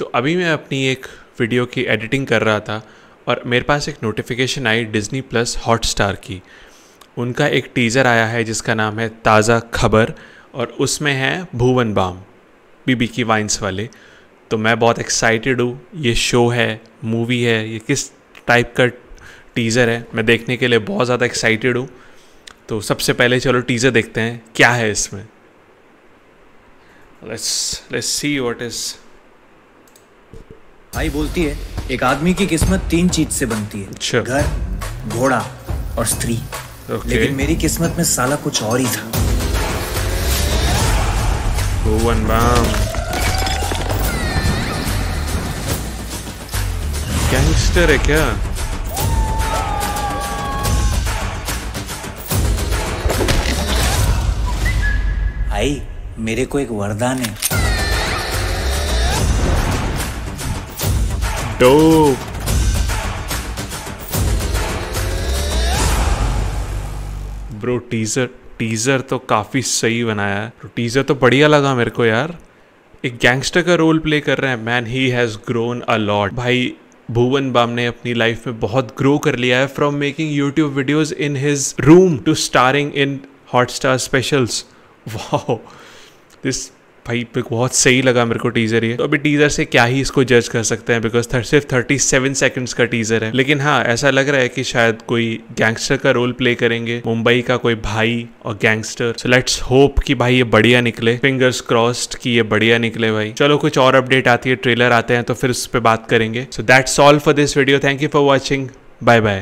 तो अभी मैं अपनी एक वीडियो की एडिटिंग कर रहा था और मेरे पास एक नोटिफिकेशन आई डिज़नी प्लस हॉट स्टार की। उनका एक टीज़र आया है जिसका नाम है ताज़ा खबर और उसमें है भुवन बाम बीबी की वाइन्स वाले। तो मैं बहुत एक्साइटेड हूँ, ये शो है मूवी है, ये किस टाइप का टीज़र है? मैं देखने के लिए बहुत ज़्यादा एक्साइटेड हूँ। तो सबसे पहले चलो टीज़र देखते हैं, क्या है इसमें? Let's let's see what is भाई बोलती है एक आदमी की किस्मत तीन चीज़ से बनती अच्छा। है घर घोड़ा और स्त्री। ओके। लेकिन मेरी किस्मत में साला कुछ और ही था। भुवन बाम गैंगस्टर है क्या? आई मेरे को एक वरदान है। डोप ब्रो टीजर टीजर तो काफ़ी सही बनाया है। टीजर तो बढ़िया लगा मेरे को यार। एक गैंगस्टर का रोल प्ले कर रहे हैं। Man he has grown a lot भाई, भुवन बाम ने अपनी लाइफ में बहुत ग्रो कर लिया है from making YouTube videos in his room to starring in Hotstar specials वाह दिस भाई बहुत सही लगा मेरे को टीजर ये। तो अभी टीजर से क्या ही इसको जज कर सकते हैं बिकॉज़ सिर्फ़ थर्टी सेवन सेकेंड्स का टीजर है। लेकिन हाँ ऐसा लग रहा है कि शायद कोई गैंगस्टर का रोल प्ले करेंगे, मुंबई का कोई भाई और गैंगस्टर सो लेट्स होप कि भाई ये बढ़िया निकले। फिंगर्स क्रॉस्ड कि ये बढ़िया निकले भाई। चलो, कुछ और अपडेट आती है ट्रेलर आते हैं तो फिर उस पर बात करेंगे। So that's all for this video thank you for watching bye bye